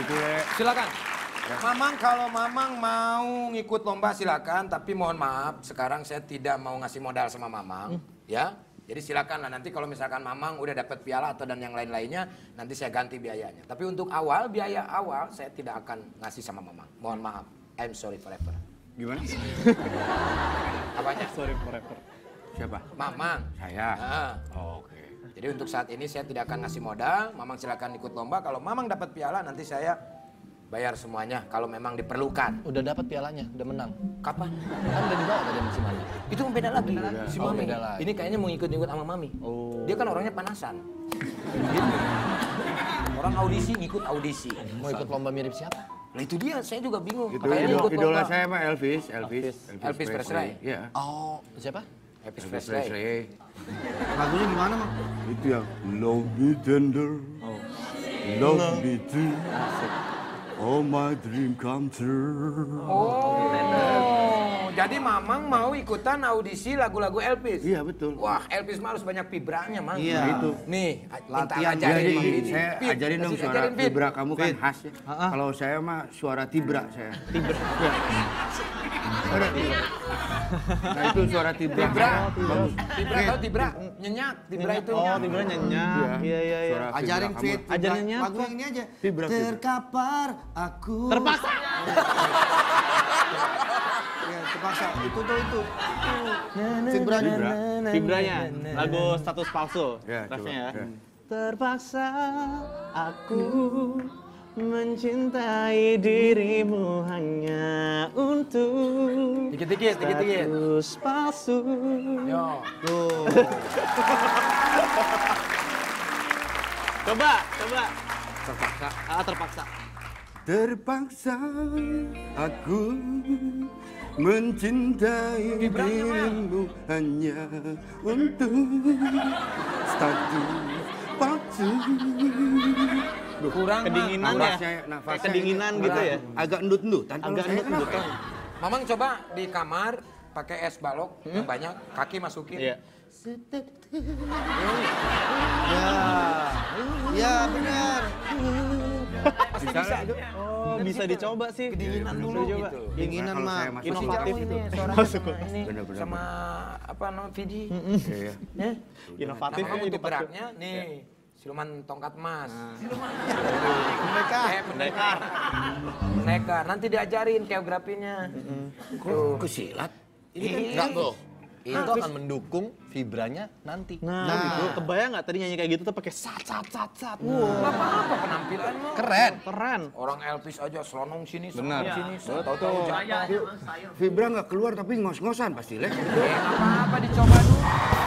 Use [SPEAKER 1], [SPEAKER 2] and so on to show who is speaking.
[SPEAKER 1] Gitu ya.
[SPEAKER 2] Silakan. Mamang kalau Mamang mau ngikut lomba silakan, tapi mohon maaf sekarang saya tidak mau ngasih modal sama Mamang, ya. Jadi silakan lah nanti kalau misalkan Mamang udah dapat piala atau dan yang lain-lainnya, nanti saya ganti biayanya. Tapi untuk awal biaya awal saya tidak akan ngasih sama Mamang. Mohon maaf. I'm sorry forever.
[SPEAKER 1] Gimana?
[SPEAKER 2] Apanya?
[SPEAKER 3] Sorry forever.
[SPEAKER 1] Siapa?
[SPEAKER 2] Mamang.
[SPEAKER 1] Saya.
[SPEAKER 2] Ah.
[SPEAKER 1] Oh, Oke.
[SPEAKER 2] Jadi untuk saat ini saya tidak akan ngasih modal, Mamang silakan ikut lomba. Kalau Mamang dapat piala nanti saya bayar semuanya kalau memang diperlukan.
[SPEAKER 4] Udah dapat pialanya, udah menang.
[SPEAKER 2] Kapan?
[SPEAKER 4] Kan udah dibawa tadi sama si Mami.
[SPEAKER 2] Itu beda lagi. Si
[SPEAKER 4] Oh,
[SPEAKER 2] Mami.
[SPEAKER 4] beda lagi.
[SPEAKER 2] Ini kayaknya mau ikut-ikut sama Mami.
[SPEAKER 4] Oh.
[SPEAKER 2] Dia kan orangnya panasan. Gitu. Orang audisi ngikut audisi.
[SPEAKER 4] Mau ikut lomba mirip siapa?
[SPEAKER 2] Nah itu dia, saya juga bingung.
[SPEAKER 1] Itu
[SPEAKER 2] ikut
[SPEAKER 1] idola
[SPEAKER 2] lomba.
[SPEAKER 1] saya mah Elvis, Elvis,
[SPEAKER 2] Elvis Presley.
[SPEAKER 1] Iya.
[SPEAKER 4] Oh, siapa?
[SPEAKER 2] Elvis
[SPEAKER 1] Elvis
[SPEAKER 2] Presley.
[SPEAKER 1] Presley.
[SPEAKER 5] Lagunya gimana, Mang?
[SPEAKER 1] Itu yang Love me tender, love me too. Oh my dream come true.
[SPEAKER 2] Oh, jadi Mamang mau ikutan audisi lagu-lagu Elvis?
[SPEAKER 1] Iya betul.
[SPEAKER 2] Wah, Elvis mah harus banyak vibranya, Mang.
[SPEAKER 5] Iya.
[SPEAKER 1] Nah, itu.
[SPEAKER 2] Nih, minta
[SPEAKER 5] Latihan
[SPEAKER 2] ajarin
[SPEAKER 1] Jadi
[SPEAKER 2] Mang
[SPEAKER 1] saya ajarin dong suara
[SPEAKER 2] ajarin, Fit.
[SPEAKER 1] vibra kamu kan khas ya. Kalau saya mah suara tibra saya. Tibra. Nah itu suara tibra.
[SPEAKER 2] Tibra.
[SPEAKER 1] Bagus.
[SPEAKER 2] Tibra tahu Tibra? Nyenyak, Tibra itu
[SPEAKER 3] Oh,
[SPEAKER 2] nyenyak.
[SPEAKER 3] tiba nyenyak. Iya, iya, iya.
[SPEAKER 1] Suara vibra
[SPEAKER 5] Ajarin
[SPEAKER 1] kamu.
[SPEAKER 5] Fit.
[SPEAKER 3] Ajarin nyapa.
[SPEAKER 5] Lagu yang ini aja. Terkapar aku.
[SPEAKER 3] Terpaksa.
[SPEAKER 5] Terpaksa. Itu tuh itu. Vibranya.
[SPEAKER 1] Vibra.
[SPEAKER 3] Vibranya. Lagu status palsu.
[SPEAKER 1] Ya,
[SPEAKER 3] ya.
[SPEAKER 1] Ya.
[SPEAKER 3] Terpaksa aku mencintai dirimu hanya untuk
[SPEAKER 2] Dikit-dikit, dikit-dikit.
[SPEAKER 3] status palsu.
[SPEAKER 2] Yo.
[SPEAKER 5] Tuh.
[SPEAKER 3] Coba, coba.
[SPEAKER 1] Terpaksa.
[SPEAKER 3] Ah, terpaksa.
[SPEAKER 1] Terpaksa aku mencintai dirimu hanya untuk status palsu.
[SPEAKER 2] Kurang.
[SPEAKER 3] Kedinginan ya.
[SPEAKER 1] Nafasnya,
[SPEAKER 3] kedinginan gitu ya.
[SPEAKER 1] Agak endut-endutan. Kalau
[SPEAKER 3] Agak endut endutan.
[SPEAKER 1] ya?
[SPEAKER 2] Mamang coba di kamar pakai es balok yang banyak, kaki masukin.
[SPEAKER 5] Ya. Ya,
[SPEAKER 2] bisa.
[SPEAKER 1] itu.
[SPEAKER 3] Oh, bisa dicoba sih.
[SPEAKER 2] Kedinginan
[SPEAKER 3] Bisa
[SPEAKER 2] dulu gitu.
[SPEAKER 5] Dinginan
[SPEAKER 1] Kalau
[SPEAKER 5] mah.
[SPEAKER 3] Inovatif
[SPEAKER 2] Jauh
[SPEAKER 3] itu. Masuk
[SPEAKER 2] sama ini sama apa namanya Vidi.
[SPEAKER 1] Iya, iya.
[SPEAKER 2] Ya.
[SPEAKER 3] Inovatif
[SPEAKER 2] Nah,
[SPEAKER 3] ya ini pakai.
[SPEAKER 2] beratnya nih siluman tongkat emas.
[SPEAKER 5] Mereka.
[SPEAKER 2] Eh, pendekar. Pendekar. Nanti diajarin geografinya. Tuh.
[SPEAKER 1] Kesilat.
[SPEAKER 2] Ini kan
[SPEAKER 4] Enggak tuh. Itu akan mendukung vibranya nanti.
[SPEAKER 3] Nah, gitu. kebayang nggak tadi nyanyi kayak gitu tuh pakai sat sat sat sat. Wow.
[SPEAKER 2] Nggak apa-apa penampilan lo.
[SPEAKER 4] Keren.
[SPEAKER 3] Keren.
[SPEAKER 2] Orang Elvis aja selonong sini,
[SPEAKER 4] Benar.
[SPEAKER 2] selonong sini, tahu-tahu jatuh.
[SPEAKER 1] Vibra nggak keluar tapi ngos-ngosan pasti lek.
[SPEAKER 2] Eh, nggak apa-apa dicoba dulu.